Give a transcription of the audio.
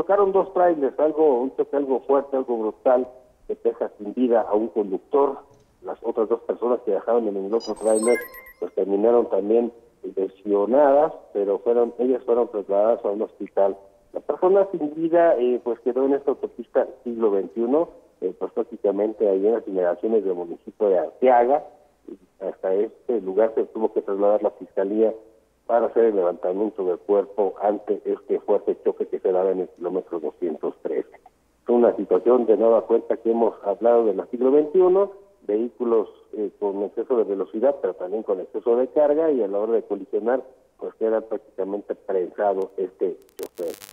chocaron dos trailers, algo, un choque algo fuerte, algo brutal, que deja sin vida a un conductor. Las otras dos personas que viajaban en el otro trailer, pues terminaron también lesionadas, pero fueron, ellas fueron trasladadas a un hospital. La persona sin vida, eh, pues quedó en esta autopista siglo XXI, eh, pues prácticamente ahí en las inmediaciones del municipio de Arteaga. Hasta este lugar se tuvo que trasladar la fiscalía para hacer el levantamiento del cuerpo ante este fuerte choque que se daba en el kilómetro 213. Es una situación de nueva cuenta que hemos hablado del siglo XXI, vehículos eh, con exceso de velocidad, pero también con exceso de carga, y a la hora de colisionar, pues queda prácticamente prensado este chofer.